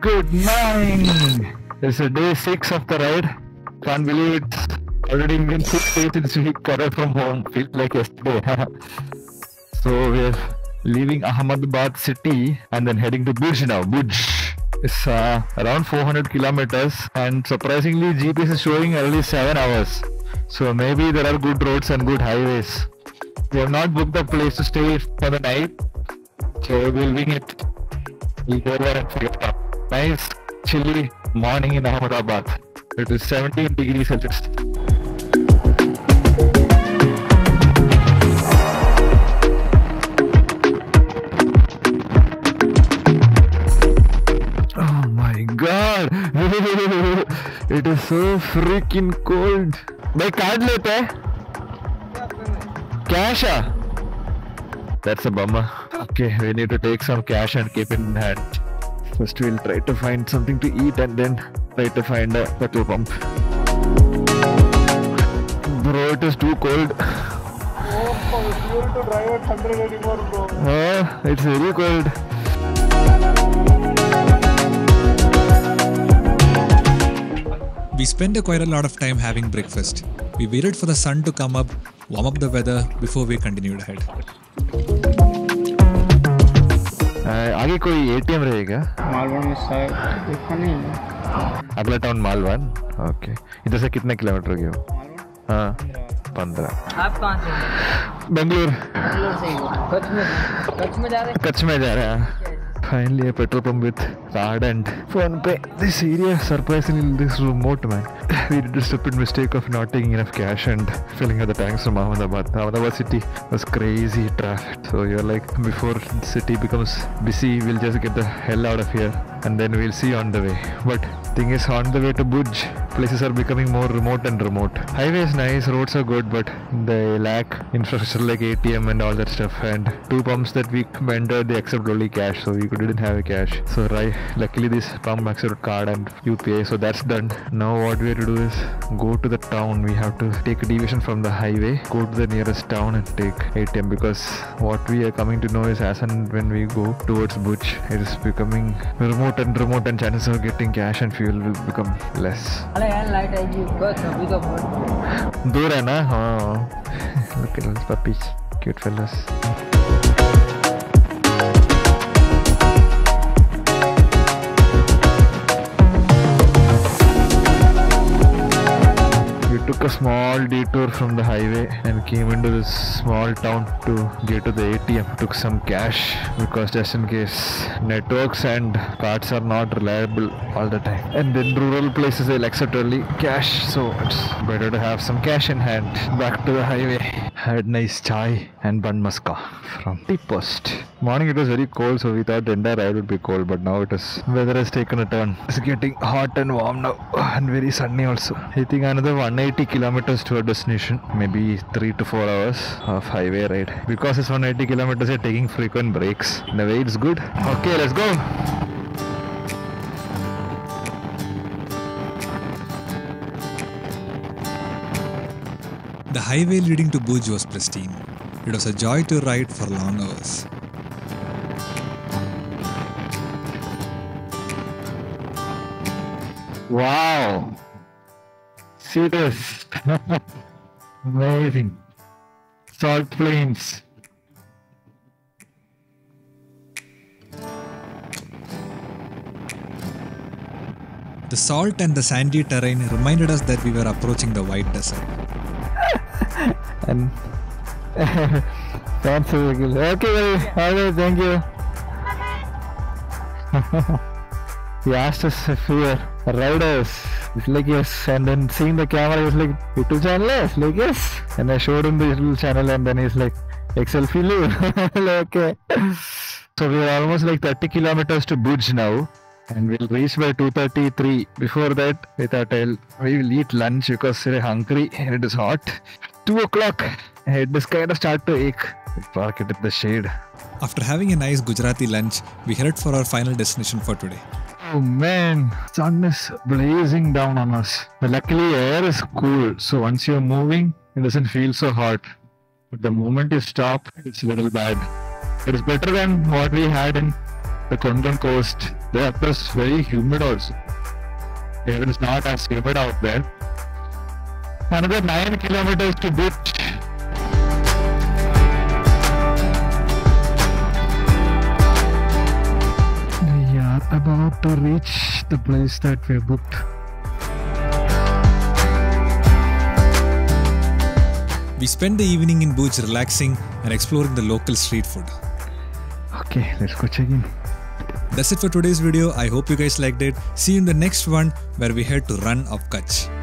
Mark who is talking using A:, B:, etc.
A: Good morning. It's a day six of the ride. Can't believe it's already been six days since we got from home. Feels like yesterday. so we're leaving Ahmedabad city and then heading to Bhuj now. Bhuj. It's uh, around 400 kilometers and surprisingly GPS is showing only 7 hours. So maybe there are good roads and good highways. We have not booked a place to stay for the night. So we'll wing it. We'll go there and figure it out. Nice chilly morning in Ahmedabad. It is 17 degrees Celsius. Oh my god! it is so freaking cold. भाई card लेते हैं Cash ah? That's a bummer. Okay, we need to take some cash and keep it in hand. First we'll try to find something to eat and then try to find a petrol pump. Bro, it is too cold.
B: fuel to drive at 100 anymore, bro.
A: Oh, it's very cold.
C: We spent quite a lot of time having breakfast. We waited for the sun to come up, warm up the weather before we continued ahead.
A: आगे कोई ATM रहेगा?
B: मालवन में शायद देखा नहीं
A: अगला town Malvan? Okay इधर से कितने किलोमीटर गए हो? हाँ पंद्रह।
D: आप कहाँ से बेंगलुरु
A: बेंगलोर।
D: बेंगलोर से कच्छ में कच्छ में जा रहे हैं?
A: कच्छ में जा रहे हैं। Finally, a petrol pump with card and PhonePe. This area, surprisingly, this remote man. We did a stupid mistake of not taking enough cash and filling up the tanks from Ahmedabad. Ahmedabad city was crazy traffic. So you're like, before the city becomes busy, we'll just get the hell out of here and then we'll see on the way. But thing is, on the way to Bhuj, places are becoming more remote and remote. Highway is nice, roads are good, but they lack infrastructure like ATM and all that stuff. And two pumps that we entered, they accept only cash, so we didn't have a cash. So right, luckily this pump accepted card and UPI, so that's done. Now what we have to do is go to the town. We have to take a deviation from the highway, go to the nearest town and take ATM because what we are coming to know is as and when we go towards Bhuj, it is becoming remote and remote, and chances of getting cash and fuel will become less. दूर है ना? हाँ। Cute fellows took a small detour from the highway and came into this small town to get to the ATM. Took some cash because just in case networks and cards are not reliable all the time. And in rural places they'll accept only cash, so it's better to have some cash in hand. Back to the highway. Had nice chai and bun maska from the Post. Morning it was very cold, so we thought the entire ride would be cold, but now it is weather has taken a turn. It's getting hot and warm now, and very sunny also. I think another 180 kilometers to our destination, maybe three to four hours of highway ride. Because it's 180 kilometers, we're taking frequent breaks. In a way, it's good. Okay, let's go.
C: The highway leading to Bhuj was pristine. It was a joy to ride for long hours.
A: Wow. See this. Amazing. Salt plains.
C: The salt and the sandy terrain reminded us that we were approaching the white desert.
A: And good. Okay, okay, thank you. he asked us if we were riders. It's like yes, and then seeing the camera, he was like, YouTube channel? Yes, like yes. And I showed him the little channel, and then he's like, Excel Filu. okay. So we are almost like 30 kilometers to Bhuj now. And we'll reach by 2.33. Before that, we thought I'll, we will eat lunch because we're hungry and it is hot. 2 o'clock. It is kind of start to ache. We park it in the shade.
C: After having a nice Gujarati lunch, we headed for our final destination for today.
A: Oh man, sun is blazing down on us. But luckily, air is cool, so once you're moving, it doesn't feel so hot. But the moment you stop, it's a little bad. It is better than what we had in the Konkan coast there. Plus, very humid also. Here it's not as humid out there. Another 9 kilometers to Bhuj. We are about to reach the place that we booked.
C: We spent the evening in Bhuj relaxing and exploring the local street food.
A: Okay, let's go check in.
C: That's it for today's video. I hope you guys liked it. See you in the next one where we head to Rann of Kutch.